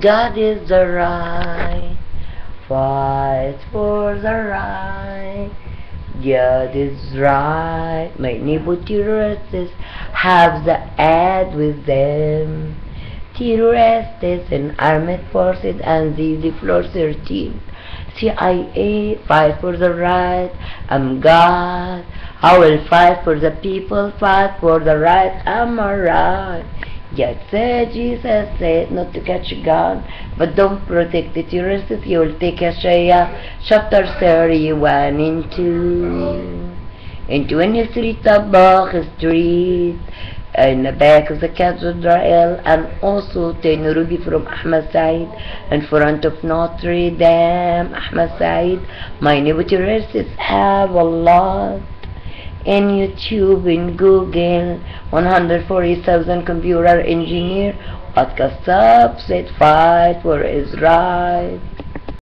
God is the right. Fight for the right. God is right. My neighbor terrorists have the ad with them. Terrorists and armed forces and the, floor 13. CIA, fight for the right. I'm God. I will fight for the people, fight for the right. I'm alright. God said, Jesus said not to catch a gun, but don't protect the terrorists. You will take a Isaiah chapter 31 and 2. In 23 Tabakh Street, in the back of the cathedral, and also 10 ruby from Ahmed Said in front of Notre Dame. Ahmed Said, my neighbor terrorists have a lot in YouTube, in Google, 140,000 computer engineer, podcast said fight for his right.